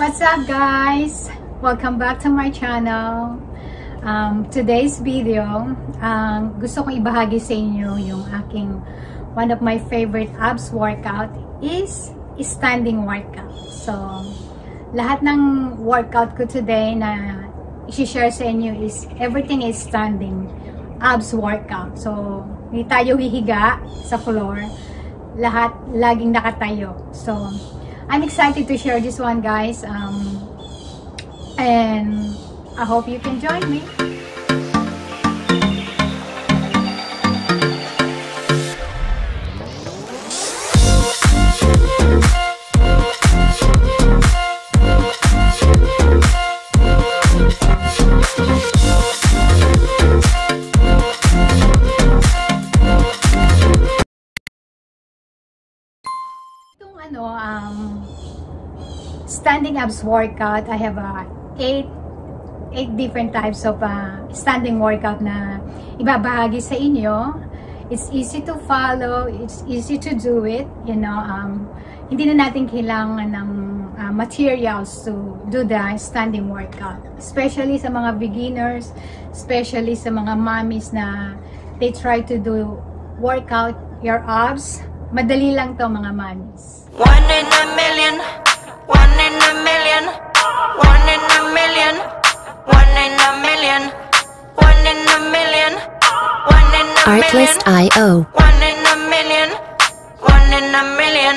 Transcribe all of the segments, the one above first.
What's up guys? Welcome back to my channel. Um, today's video, um, gusto kong ibahagi sa inyo yung aking one of my favorite abs workout is standing workout. So, lahat ng workout ko today na i-share sa inyo is everything is standing abs workout. So, hindi tayo hihiga sa floor. Lahat laging nakatayo. So, I'm excited to share this one guys. Um, and I hope you can join me. Ano, um, standing abs workout, I have a eight eight different types of uh, standing workout na ibabahagi sa inyo. It's easy to follow, it's easy to do it, you know, um, hindi na natin kailangan ng uh, materials to do the standing workout. Especially sa mga beginners, especially sa mga mommies na they try to do workout your abs. Madali lang to mga mommies. One in a million, one in a million, one in a million, one in a million, one in a million, one in a million, Artlist.io. one in a million, one in a million,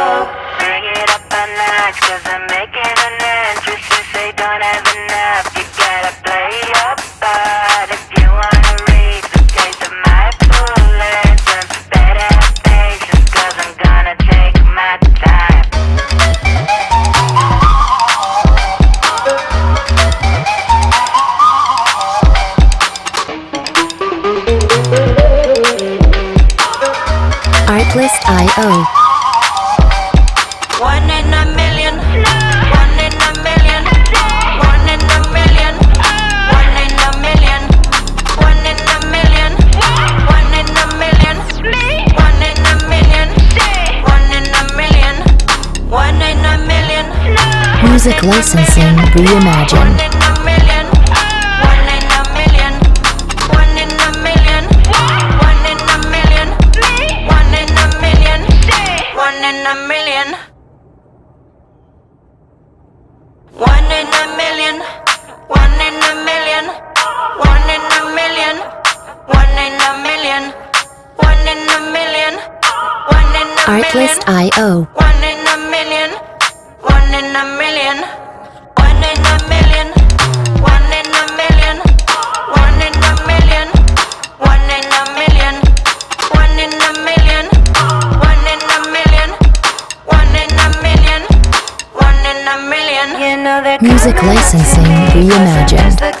Music Licensing Reimagined. Artlist.io one in a million, one in a million, one in a million, one in a million, one in a million, one in a million, one in a million, one in a million. You know Music licensing reimagined.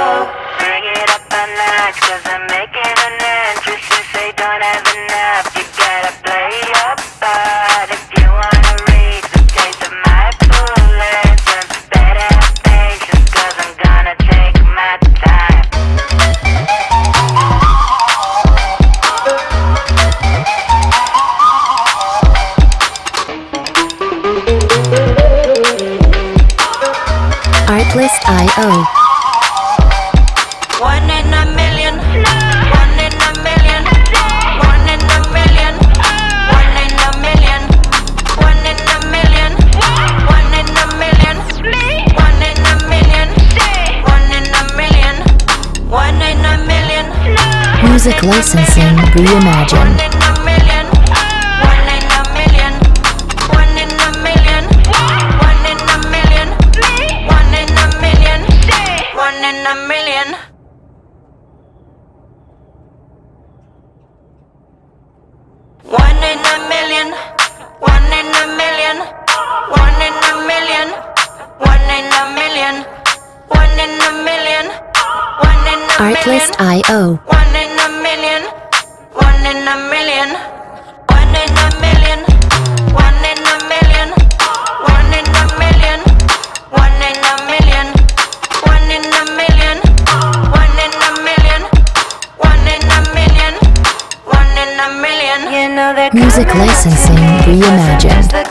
Music licensing reimagined. Artlist.io. Million, one in a million, one in a million, one in a million, one in a million, one in a million, one in a million, one in a million, one in a million, one in a million. Music licensing reimagined.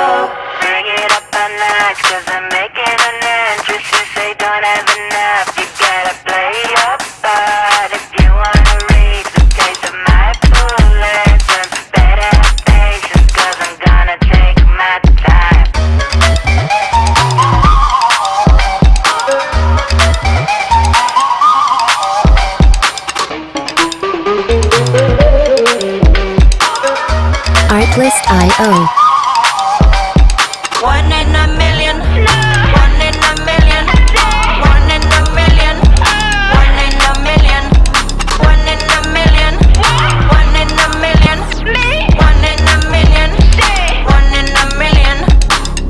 Artlist.io. One in a million, one in a million, one in a million, one in a million, one in a million, one in a million, one in a million, one in a million,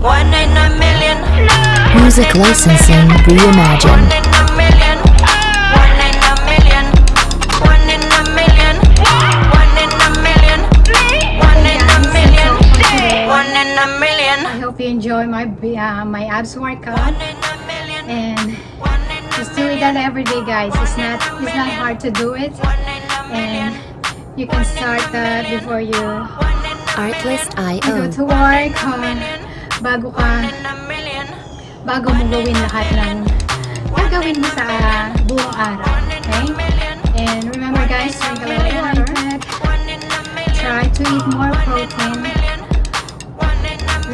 one in a million. Music licensing reimagined. Uh, my abs workout One in a million, and one in a just do that every day guys it's not it's not hard to do it and you can start that before you you go to work or bago ka bago mo gawin lahat ng gagawin mo sa buong araw okay and remember guys drink a lot of water try to eat more protein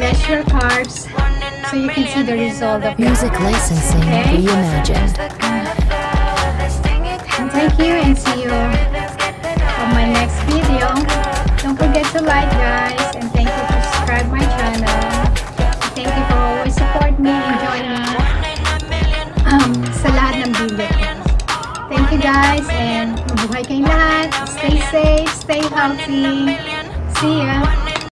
less your carbs so you can see the result of Music licensing Okay. reimagined. And thank you and see you on my next video. Don't forget to like guys and thank you for subscribe my channel. Thank you for always support me and join me um, sa lahat ng video. Thank you guys and mabuhay kayong lahat. Stay safe, stay healthy. See ya!